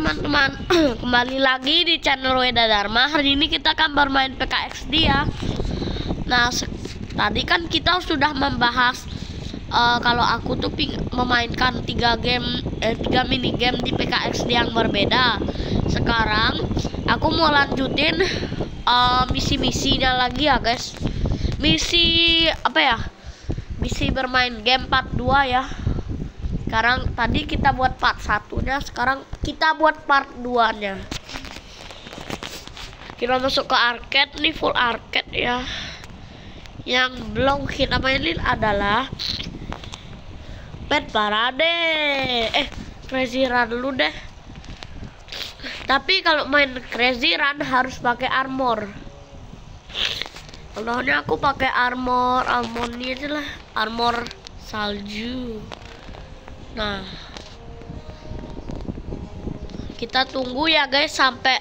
teman-teman. Kembali lagi di channel Weda Dharma. Hari ini kita akan bermain PKXD ya Nah tadi kan kita sudah membahas uh, Kalau aku tuh memainkan tiga game eh, tiga mini game di PKXD yang berbeda. Sekarang aku mau lanjutin uh, misi-misinya lagi ya guys. Misi apa ya? Misi bermain game part 2 ya sekarang tadi kita buat part satunya sekarang kita buat part 2 nya kita masuk ke arcade nih full arcade ya. Yang belum kita mainin adalah pet parade. Eh crazy run dulu deh. Tapi kalau main crazy run harus pakai armor. Contohnya aku pakai armor, armor ini lah, armor salju. Nah, kita tunggu ya guys sampai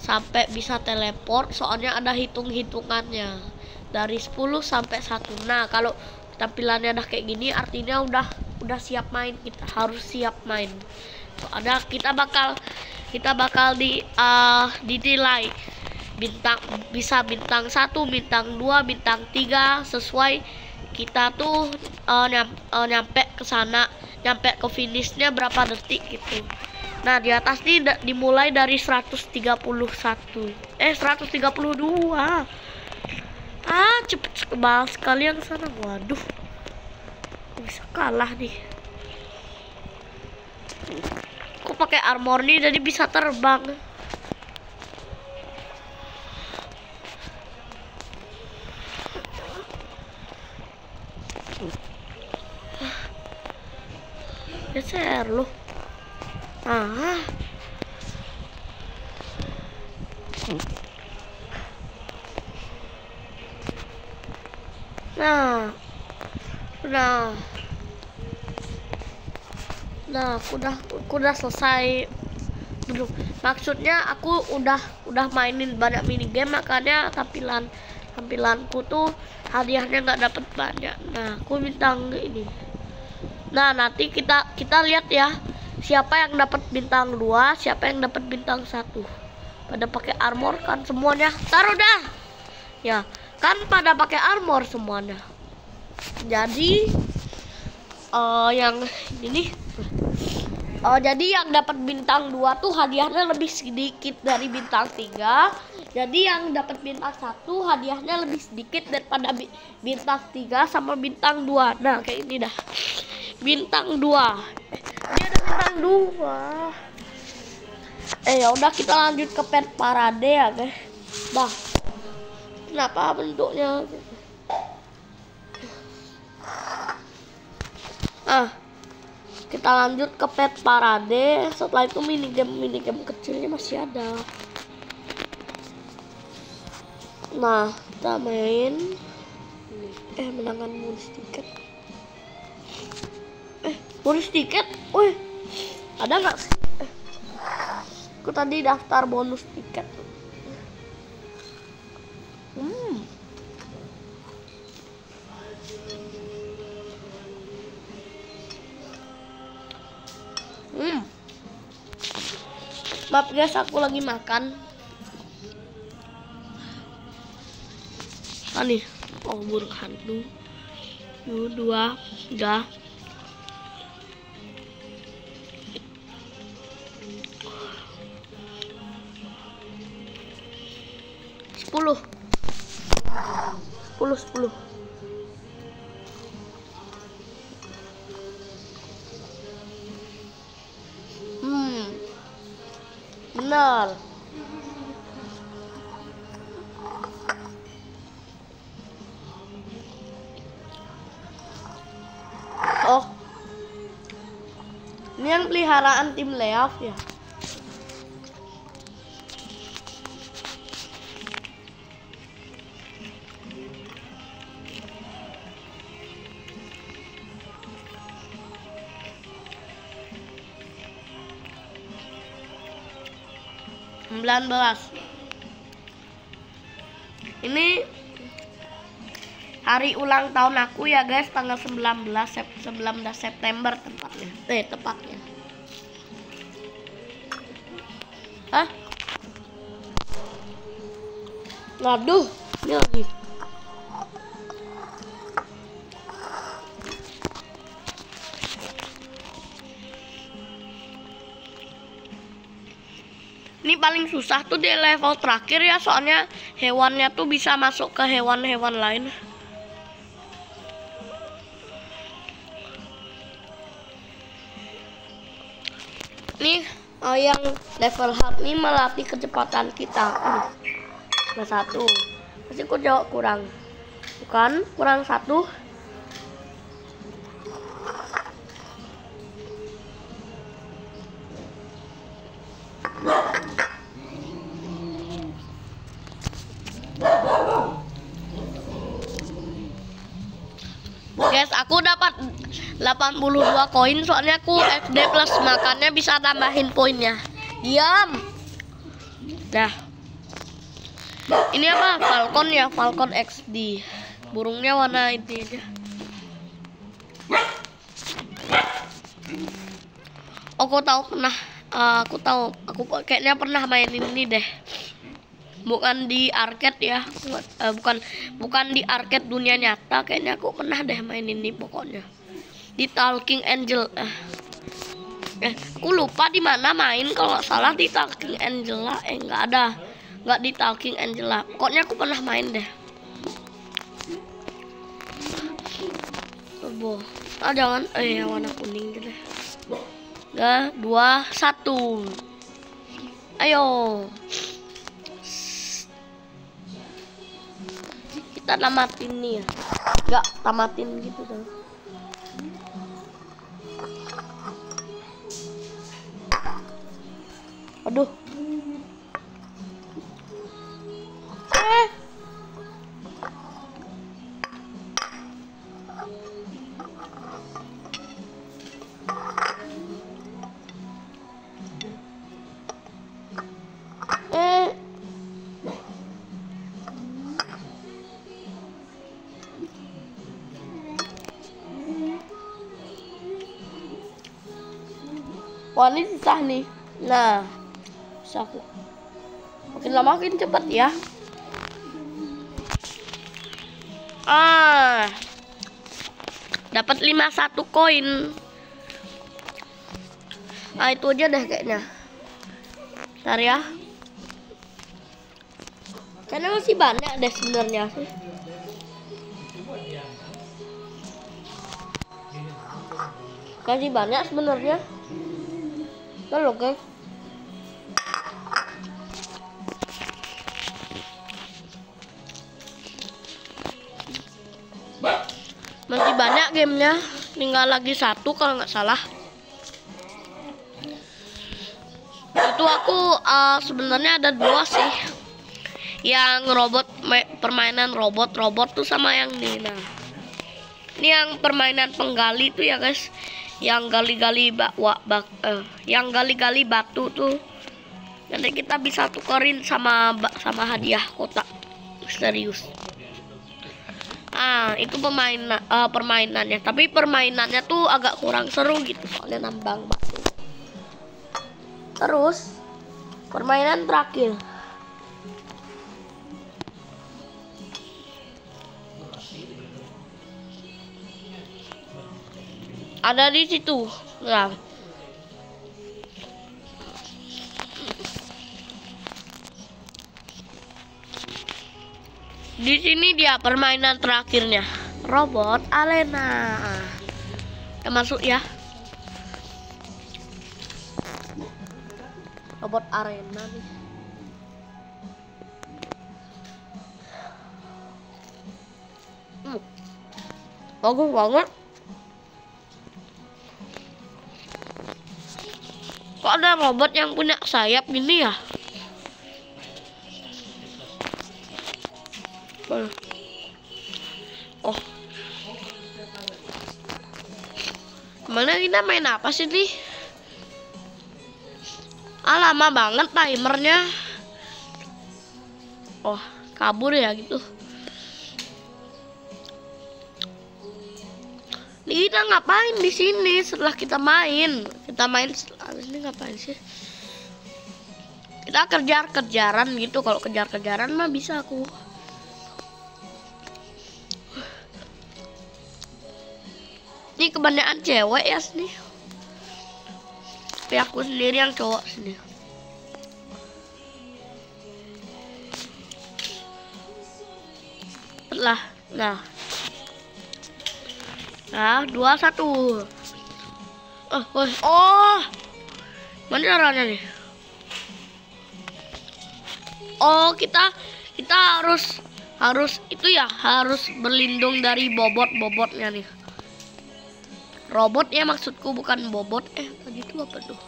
sampai bisa teleport. Soalnya ada hitung-hitungannya. Dari 10 sampai 1 nah kalau tampilannya udah kayak gini artinya udah udah siap main. Kita harus siap main. Soalnya kita bakal kita bakal di uh, dinilai bintang bisa bintang satu bintang dua bintang tiga sesuai kita tuh uh, nyam, uh, nyampe ke sana nyampe ke finishnya berapa detik gitu. Nah di atas ini dimulai dari 131 eh 132 ah cepet sekali sekali yang sana waduh. Bisa kalah nih. Aku pakai armor nih? Jadi bisa terbang lu. Ah. Nah. Udah. Nah aku udah aku udah selesai. Belum maksudnya aku udah udah mainin banyak mini game makanya tampilan tampilanku tuh hadiahnya nggak dapet banyak. Nah aku bintang ini Nah, nanti kita kita lihat ya siapa yang dapat bintang 2, siapa yang dapat bintang 1. Pada pakai armor kan semuanya. Taruh dah. Ya, kan pada pakai armor semuanya. Jadi uh, yang ini Oh, jadi yang dapat bintang 2 tuh hadiahnya lebih sedikit dari bintang 3. Jadi yang dapat bintang 1 hadiahnya lebih sedikit daripada bintang 3 sama bintang 2. Nah, kayak ini dah bintang 2 dia ada bintang 2 eh ya udah kita lanjut ke pet parade ya guys. Bah kenapa bentuknya? Ah. Kita lanjut ke pet parade. Setelah itu mini game mini game kecilnya masih ada. Nah kita main. Eh menangan bonus tiket bonus tiket wih ada nggak eh, aku tadi daftar bonus tiket. Hmm. Hmm. Maaf guys aku lagi makan. Nih oh buruk hantu dua tiga sepuluh. Sepuluh sepuluh. Hmm. Benar. Oh. Ini yang peliharaan tim layoff ya ini hari ulang tahun aku ya guys tanggal 19 Sep 19 September tempatnya eh tepatnya Hah? Waduh, ini lagi. Ini paling susah tuh di level terakhir ya, soalnya hewannya tuh bisa masuk ke hewan-hewan lain. Nih, uh, yang level hard ini melatih kecepatan kita. Nih, satu. Pasti aku jawab kurang. Bukan, kurang satu. 82 koin soalnya aku FD plus makannya bisa tambahin poinnya. Diam. Nah. Ini apa? Falcon ya, Falcon XD. Burungnya warna ini aja. Aku tahu pernah uh, aku tahu aku kayaknya pernah main ini deh bukan di arcade ya uh, bukan bukan di arcade dunia nyata kayaknya aku pernah deh main ini pokoknya di Talking Angel eh, eh aku lupa di mana main kalau salah di Talking lah eh nggak ada nggak di Talking lah pokoknya aku pernah main deh Boh. Ah jangan eh warna kuning gitu. Tiga, dua, satu. Ayo. Kita tamatin nih ya. Enggak, tamatin gitu dong. Aduh. Eh. Eh. Wah ini susah nih. Nah, susah aku. Makin lama makin cepat ya. Ah, dapat 51 koin. Ah itu aja deh kayaknya. Ntar ya. Karena masih banyak deh sebenarnya sih. Banyak sebenarnya. Loh guys. Banyak gamenya. Tinggal lagi satu kalau nggak salah. Itu aku uh, sebenarnya ada dua sih. Yang robot permainan robot. Robot tuh sama yang ini nah. Ini yang permainan penggali tuh ya guys. Yang gali-gali bak bak uh, yang gali-gali batu tuh. Nanti kita bisa tukerin sama sama hadiah kotak. Misterius ah itu pemain uh, permainannya. Tapi permainannya tuh agak kurang seru gitu soalnya nambang batu. Terus permainan terakhir. Ada di situ. Nah di sini dia permainan terakhirnya. Robot Alena. Kita masuk ya. Robot arena nih. Hmm. bagus banget. Kok ada robot yang punya sayap gini ya? Oh. Mana kita main apa sih nih? Ah, lama banget timernya. Oh, kabur ya gitu. Kita ngapain di sini setelah kita main? Kita main setelah ini ngapain sih? kita kejar-kejaran gitu kalau kejar-kejaran mah bisa aku ini kebanyakan cewek ya sini. Tapi aku sendiri yang cowok sini. Lah nah. Nah dua satu. Oh oh, oh. mana caranya nih? Oh kita kita harus harus itu ya harus berlindung dari bobot-bobotnya nih robot ya maksudku bukan bobot. Eh tadi itu apa tuh?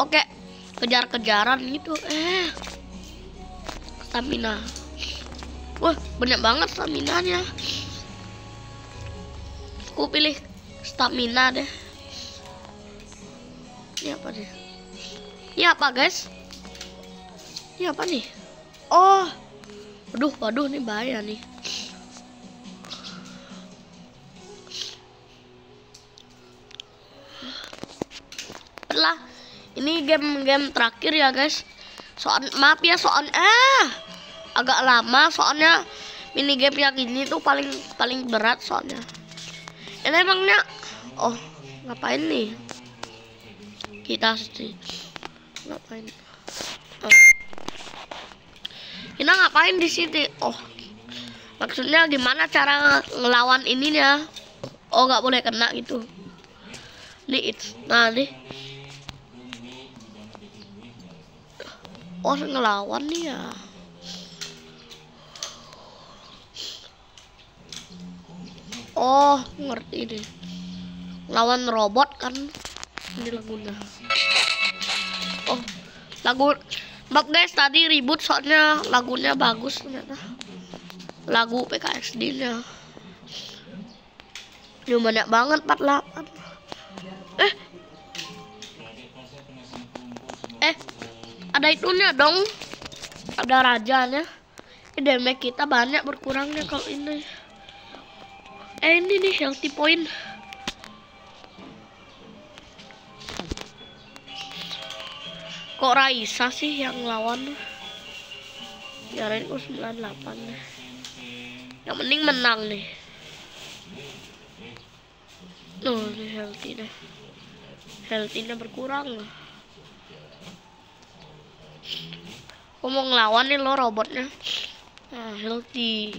Oke kejar-kejaran gitu eh. Stamina. Wah banyak banget stamina nya aku pilih stamina deh. Ini apa deh ini apa guys? Ini apa nih? Oh waduh waduh ini bahaya nih. Lah ini game-game terakhir ya guys. Soal maaf ya soal eh agak lama soalnya mini game yang ini tuh paling paling berat soalnya. Ini emangnya oh ngapain nih? Kita sih ngapain? Oh. Kita ngapain di sini oh maksudnya gimana cara ngelawan ininya? Oh nggak boleh kena gitu. Nih it's nah nih oh ngelawan nih ya. Oh ngerti deh. Lawan robot kan? Ini lagunya. Oh lagu maaf guys tadi ribut soalnya lagunya bagus ternyata. Lagu PKXD nya. Ini banyak banget 48 eh. Eh ada itunya dong. Ada rajanya. Ini damage kita banyak berkurangnya kalau ini. Eh ini nih healthy point kok Raisa sih yang lawan ya Renko 98 nih. Yang mending menang nih. Tuh, ini healthy deh healthy-nya berkurang aku mau ngelawan nih lo robotnya. Nah, healthy.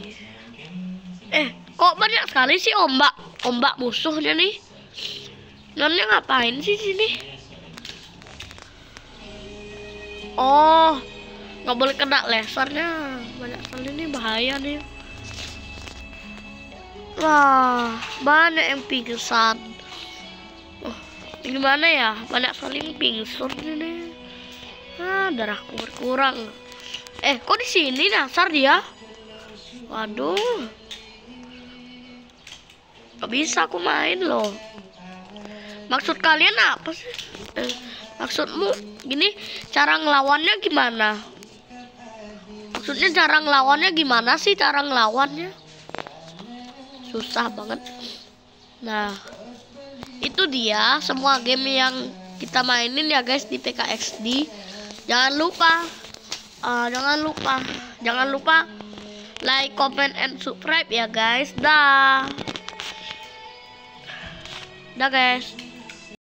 Eh kok banyak sekali sih ombak? Ombak musuhnya nih. Nonnya ngapain sih sini Oh, nggak boleh kena lasernya. Banyak sekali nih bahaya nih. Wah, banyak yang pingsan. Oh, gimana ya? Banyak sekali yang pingsan ini. Ah, darahku berkurang. Eh, kok di sini dasar dia? Waduh. Gak bisa aku main loh. Maksud kalian apa sih? Eh, maksudmu gini cara ngelawannya gimana? Maksudnya cara ngelawannya gimana sih cara ngelawannya? Susah banget. Nah itu dia semua game yang kita mainin ya guys di PKXD jangan lupa uh, jangan lupa jangan lupa like comment and subscribe ya guys. Dah. Dah guys